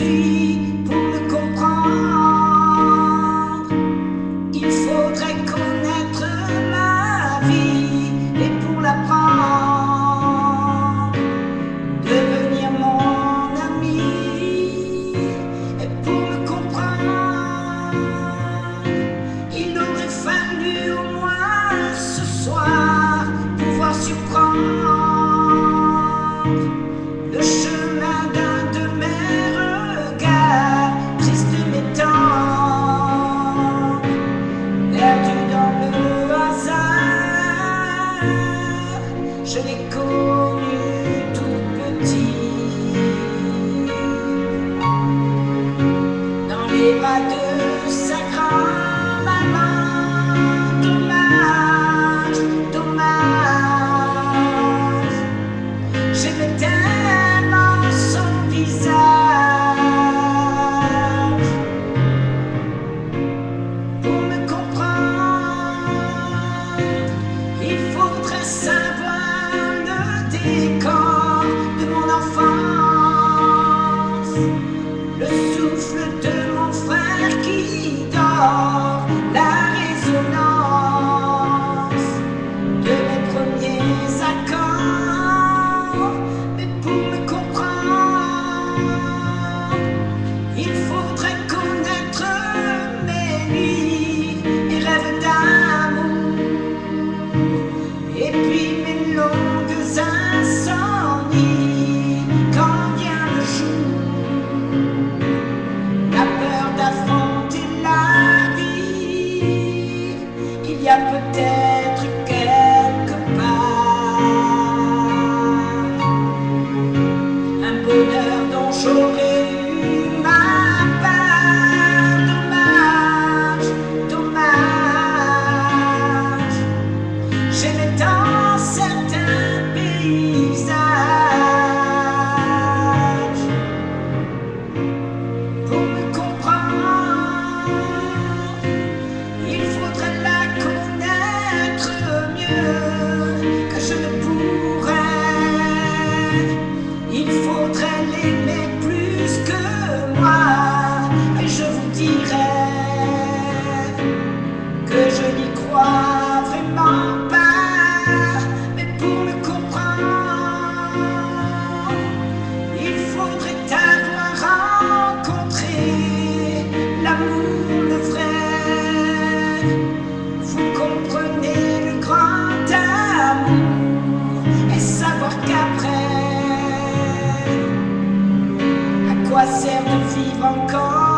qui Je l'ai Tant de vivre encore